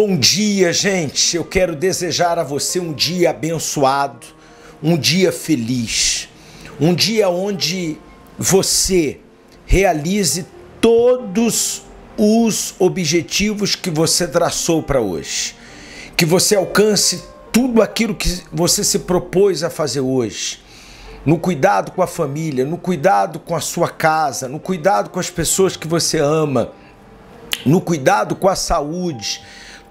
Bom dia, gente. Eu quero desejar a você um dia abençoado, um dia feliz, um dia onde você realize todos os objetivos que você traçou para hoje, que você alcance tudo aquilo que você se propôs a fazer hoje. No cuidado com a família, no cuidado com a sua casa, no cuidado com as pessoas que você ama, no cuidado com a saúde,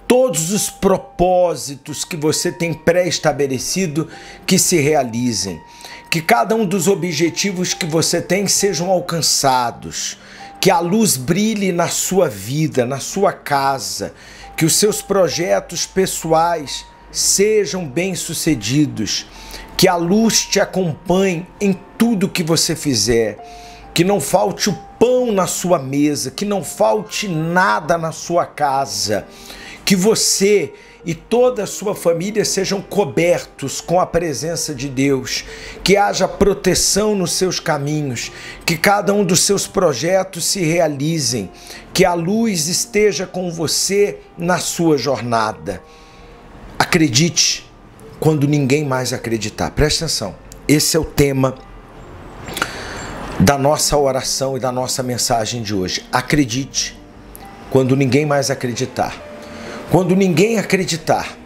todos os propósitos que você tem pré-estabelecido que se realizem, que cada um dos objetivos que você tem sejam alcançados, que a luz brilhe na sua vida, na sua casa, que os seus projetos pessoais sejam bem-sucedidos, que a luz te acompanhe em tudo que você fizer, que não falte o pão na sua mesa, que não falte nada na sua casa que você e toda a sua família sejam cobertos com a presença de Deus, que haja proteção nos seus caminhos, que cada um dos seus projetos se realizem, que a luz esteja com você na sua jornada. Acredite quando ninguém mais acreditar. Preste atenção. Esse é o tema da nossa oração e da nossa mensagem de hoje. Acredite quando ninguém mais acreditar. Quando ninguém acreditar,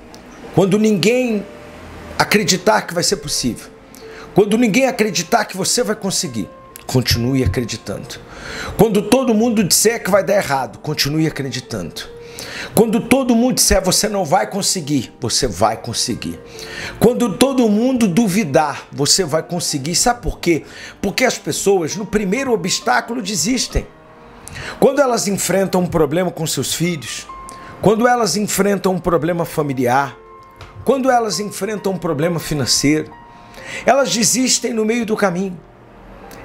quando ninguém acreditar que vai ser possível, quando ninguém acreditar que você vai conseguir, continue acreditando. Quando todo mundo disser que vai dar errado, continue acreditando. Quando todo mundo disser você não vai conseguir, você vai conseguir. Quando todo mundo duvidar, você vai conseguir. Sabe por quê? Porque as pessoas no primeiro obstáculo desistem. Quando elas enfrentam um problema com seus filhos, quando elas enfrentam um problema familiar, quando elas enfrentam um problema financeiro, elas desistem no meio do caminho,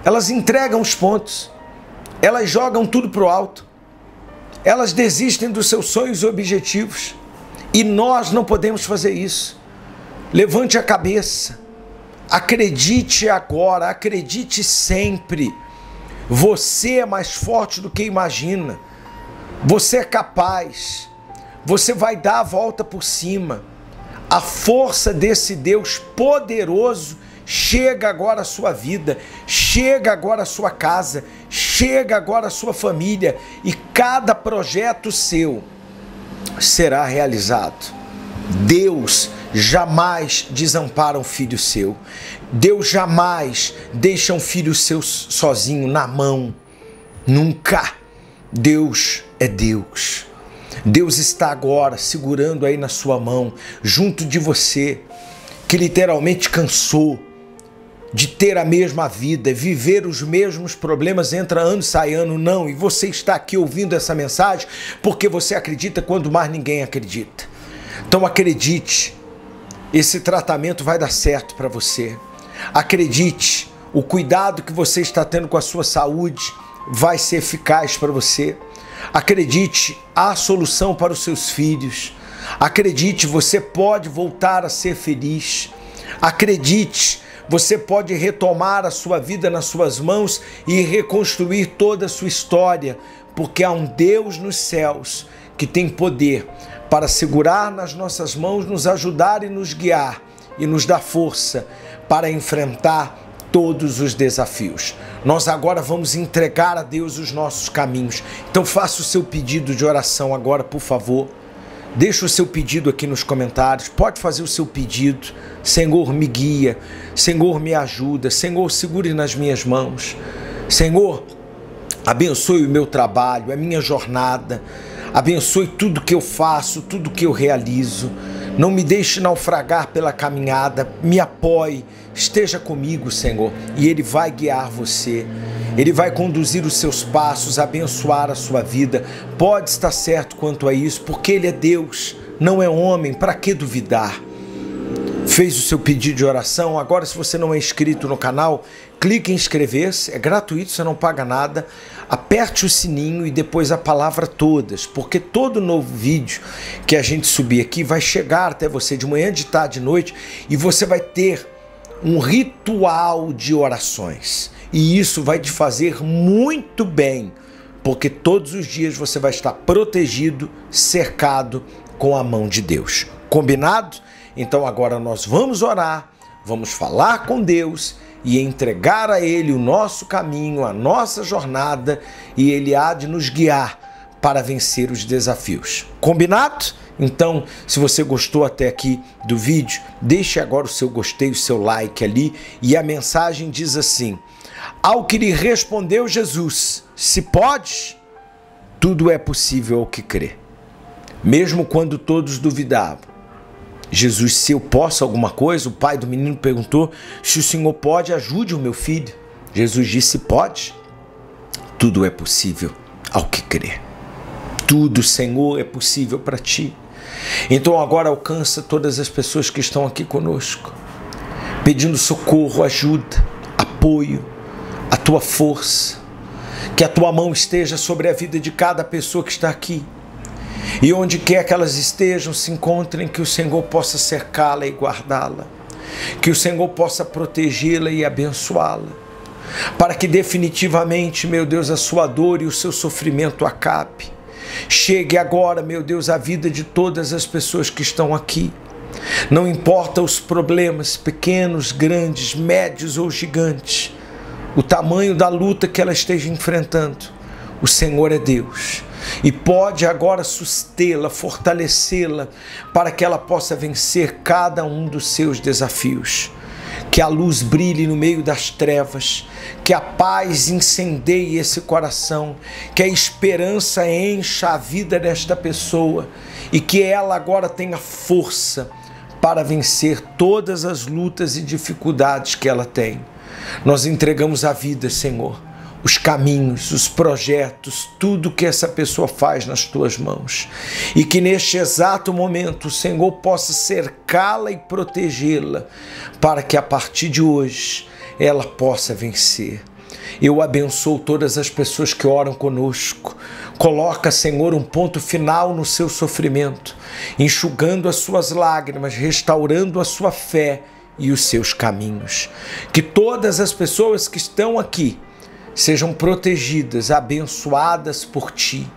elas entregam os pontos, elas jogam tudo para o alto, elas desistem dos seus sonhos e objetivos. E nós não podemos fazer isso. Levante a cabeça, acredite agora, acredite sempre. Você é mais forte do que imagina, você é capaz. Você vai dar a volta por cima. A força desse Deus poderoso chega agora à sua vida, chega agora à sua casa, chega agora à sua família e cada projeto seu será realizado. Deus jamais desampara um filho seu. Deus jamais deixa um filho seu sozinho na mão. Nunca. Deus é Deus. Deus está agora segurando aí na sua mão, junto de você, que literalmente cansou de ter a mesma vida, viver os mesmos problemas, entra ano, sai ano, não. E você está aqui ouvindo essa mensagem porque você acredita quando mais ninguém acredita. Então acredite, esse tratamento vai dar certo para você. Acredite, o cuidado que você está tendo com a sua saúde vai ser eficaz para você. Acredite, há solução para os seus filhos. Acredite, você pode voltar a ser feliz. Acredite, você pode retomar a sua vida nas suas mãos e reconstruir toda a sua história, porque há um Deus nos céus que tem poder para segurar nas nossas mãos, nos ajudar e nos guiar e nos dar força para enfrentar todos os desafios. Nós agora vamos entregar a Deus os nossos caminhos. Então faça o seu pedido de oração agora, por favor. Deixa o seu pedido aqui nos comentários. Pode fazer o seu pedido. Senhor, me guia. Senhor, me ajuda. Senhor, segure nas minhas mãos. Senhor, abençoe o meu trabalho, a minha jornada. Abençoe tudo que eu faço, tudo que eu realizo. Não me deixe naufragar pela caminhada. Me apoie Esteja comigo, Senhor, e Ele vai guiar você. Ele vai conduzir os seus passos, abençoar a sua vida. Pode estar certo quanto a isso, porque Ele é Deus, não é homem. Para que duvidar? Fez o seu pedido de oração? Agora, se você não é inscrito no canal, clique em inscrever-se, é gratuito, você não paga nada. Aperte o sininho e depois a palavra todas, porque todo novo vídeo que a gente subir aqui vai chegar até você de manhã, de tarde, de noite e você vai ter um ritual de orações. E isso vai te fazer muito bem, porque todos os dias você vai estar protegido, cercado, com a mão de Deus. Combinado? Então agora nós vamos orar, vamos falar com Deus e entregar a Ele o nosso caminho, a nossa jornada, e Ele há de nos guiar para vencer os desafios. Combinado? Então, se você gostou até aqui do vídeo, deixe agora o seu gostei, o seu like ali, e a mensagem diz assim: Ao que lhe respondeu Jesus, se pode, tudo é possível ao que crê. Mesmo quando todos duvidavam, Jesus, se eu posso alguma coisa, o pai do menino perguntou: se o senhor pode, ajude o meu filho. Jesus disse: pode. Tudo é possível ao que crer. Tudo, Senhor, é possível para ti. Então agora alcança todas as pessoas que estão aqui conosco, pedindo socorro, ajuda, apoio, a tua força. Que a tua mão esteja sobre a vida de cada pessoa que está aqui e onde quer que elas estejam, se encontrem, que o Senhor possa cercá-la e guardá-la. Que o Senhor possa protegê-la e abençoá-la. Para que definitivamente, meu Deus, a sua dor e o seu sofrimento acabe. Chegue agora, meu Deus, a vida de todas as pessoas que estão aqui. Não importa os problemas, pequenos, grandes, médios ou gigantes, o tamanho da luta que ela esteja enfrentando, o Senhor é Deus e pode agora sustê-la, fortalecê-la, para que ela possa vencer cada um dos seus desafios. Que a luz brilhe no meio das trevas, que a paz incendeie esse coração, que a esperança encha a vida desta pessoa e que ela agora tenha força para vencer todas as lutas e dificuldades que ela tem. Nós entregamos a vida, Senhor os caminhos, os projetos, tudo que essa pessoa faz nas tuas mãos. E que neste exato momento o Senhor possa cercá-la e protegê-la, para que a partir de hoje ela possa vencer. Eu abençoo todas as pessoas que oram conosco. Coloca, Senhor, um ponto final no seu sofrimento, enxugando as suas lágrimas, restaurando a sua fé e os seus caminhos. Que todas as pessoas que estão aqui sejam protegidas, abençoadas por ti.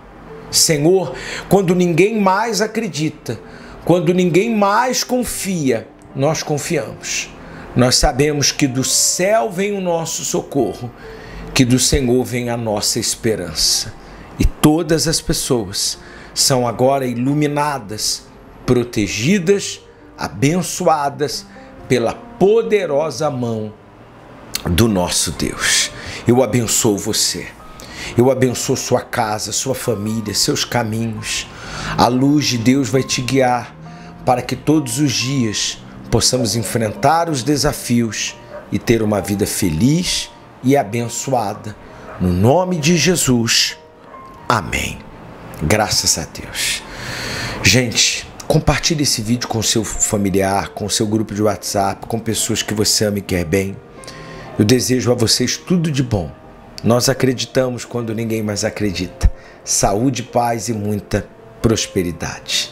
Senhor, quando ninguém mais acredita, quando ninguém mais confia, nós confiamos. Nós sabemos que do céu vem o nosso socorro, que do Senhor vem a nossa esperança. E todas as pessoas são agora iluminadas, protegidas, abençoadas pela poderosa mão do nosso Deus. Eu abençoo você. Eu abençoo sua casa, sua família, seus caminhos. A luz de Deus vai te guiar para que todos os dias possamos enfrentar os desafios e ter uma vida feliz e abençoada. No nome de Jesus. Amém. Graças a Deus. Gente, compartilhe esse vídeo com seu familiar, com seu grupo de WhatsApp, com pessoas que você ama e quer bem. Eu desejo a vocês tudo de bom. Nós acreditamos quando ninguém mais acredita. Saúde, paz e muita prosperidade.